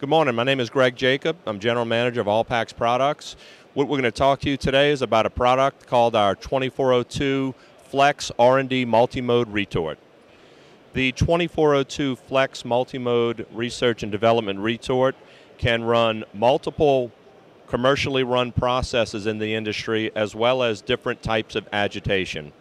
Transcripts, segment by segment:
Good morning. My name is Greg Jacob. I'm General Manager of Allpax Products. What we're going to talk to you today is about a product called our 2402 Flex R&D Multimode Retort. The 2402 Flex Multimode Research and Development Retort can run multiple commercially run processes in the industry as well as different types of agitation.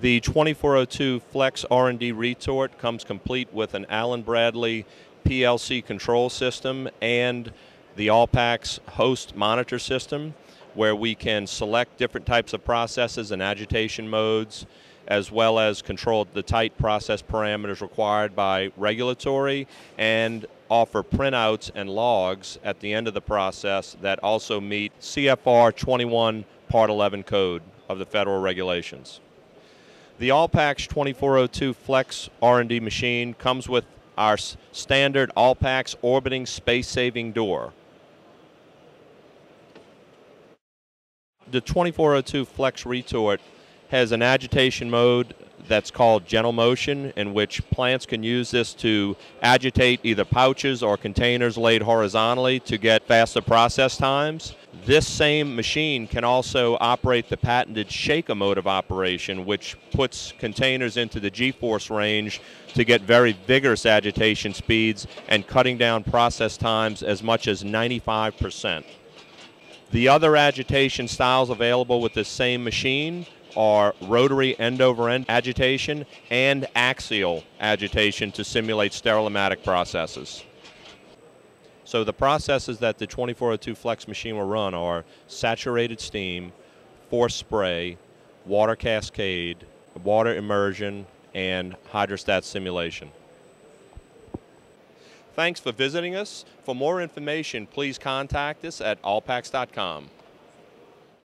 The 2402 Flex R&D Retort comes complete with an Allen Bradley PLC control system and the Allpax host monitor system where we can select different types of processes and agitation modes as well as control the tight process parameters required by regulatory and offer printouts and logs at the end of the process that also meet CFR 21 Part 11 code of the federal regulations. The Allpax 2402 Flex R&D machine comes with our standard Allpax orbiting space-saving door. The 2402 Flex Retort has an agitation mode that's called gentle motion, in which plants can use this to agitate either pouches or containers laid horizontally to get faster process times. This same machine can also operate the patented Shaka mode of operation, which puts containers into the G-force range to get very vigorous agitation speeds and cutting down process times as much as 95%. The other agitation styles available with this same machine are rotary end over end agitation and axial agitation to simulate Sterilmatic processes. So the processes that the 2402 Flex machine will run are saturated steam, force spray, water cascade, water immersion, and hydrostat simulation. Thanks for visiting us. For more information, please contact us at allpax.com.